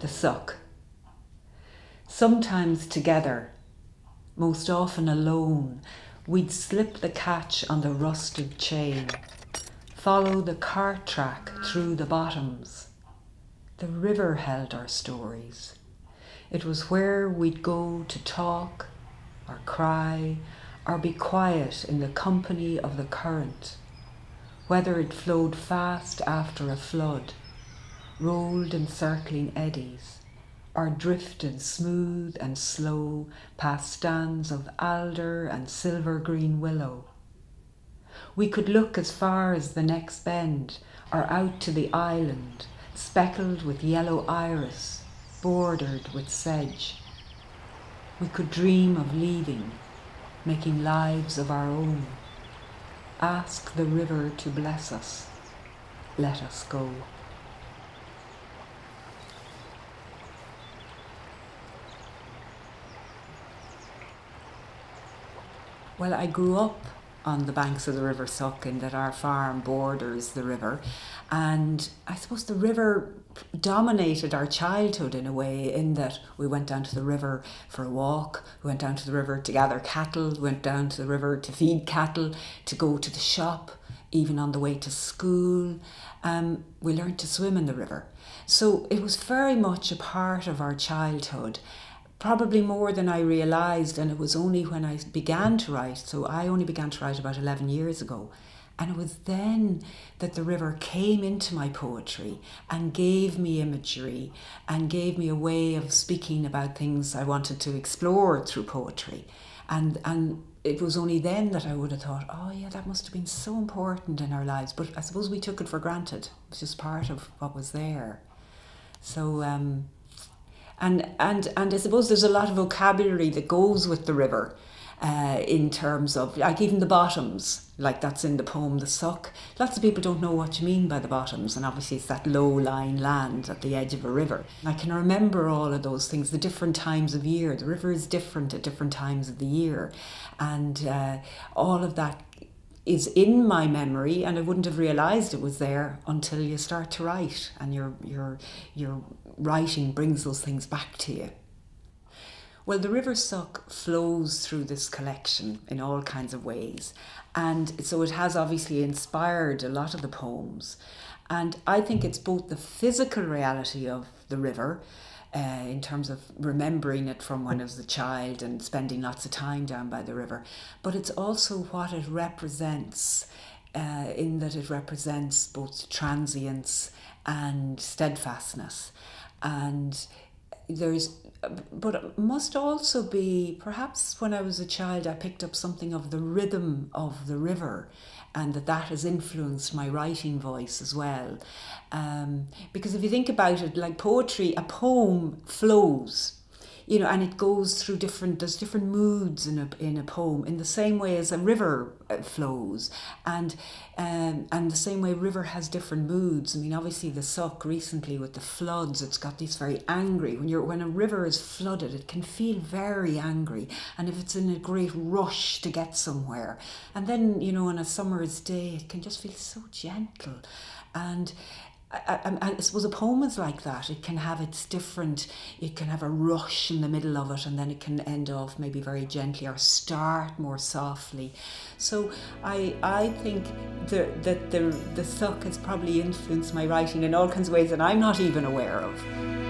the suck. Sometimes together, most often alone, we'd slip the catch on the rusted chain, follow the cart track through the bottoms. The river held our stories. It was where we'd go to talk or cry or be quiet in the company of the current, whether it flowed fast after a flood, rolled in circling eddies, or drifted smooth and slow past stands of alder and silver green willow. We could look as far as the next bend or out to the island, speckled with yellow iris, bordered with sedge. We could dream of leaving, making lives of our own. Ask the river to bless us. Let us go. Well, I grew up on the banks of the River Suck and that our farm borders the river. And I suppose the river dominated our childhood in a way, in that we went down to the river for a walk, we went down to the river to gather cattle, we went down to the river to feed cattle, to go to the shop, even on the way to school. Um, we learned to swim in the river. So it was very much a part of our childhood probably more than I realised. And it was only when I began to write, so I only began to write about 11 years ago. And it was then that the river came into my poetry and gave me imagery and gave me a way of speaking about things I wanted to explore through poetry. And, and it was only then that I would have thought, oh, yeah, that must have been so important in our lives. But I suppose we took it for granted. It was just part of what was there. So, um, and and and I suppose there's a lot of vocabulary that goes with the river. Uh, in terms of like even the bottoms, like that's in the poem The Suck. Lots of people don't know what you mean by the bottoms, and obviously it's that low lying land at the edge of a river. I can remember all of those things, the different times of year. The river is different at different times of the year, and uh, all of that is in my memory and I wouldn't have realized it was there until you start to write and your your your writing brings those things back to you. Well, the River Suck flows through this collection in all kinds of ways, and so it has obviously inspired a lot of the poems. And I think it's both the physical reality of the river, uh, in terms of remembering it from when I was a child and spending lots of time down by the river, but it's also what it represents. Uh, in that it represents both transience and steadfastness and there's but it must also be perhaps when I was a child I picked up something of the rhythm of the river and that that has influenced my writing voice as well. Um, because if you think about it like poetry a poem flows you know, and it goes through different. There's different moods in a in a poem, in the same way as a river uh, flows, and um, and the same way river has different moods. I mean, obviously the Suck recently with the floods, it's got these very angry. When you're when a river is flooded, it can feel very angry, and if it's in a great rush to get somewhere, and then you know on a summer's day, it can just feel so gentle, and I, I, I, suppose a poem is like that. It can have its different, it can have a rush in the middle of it and then it can end off maybe very gently or start more softly. So I I think the, that the, the suck has probably influenced my writing in all kinds of ways that I'm not even aware of.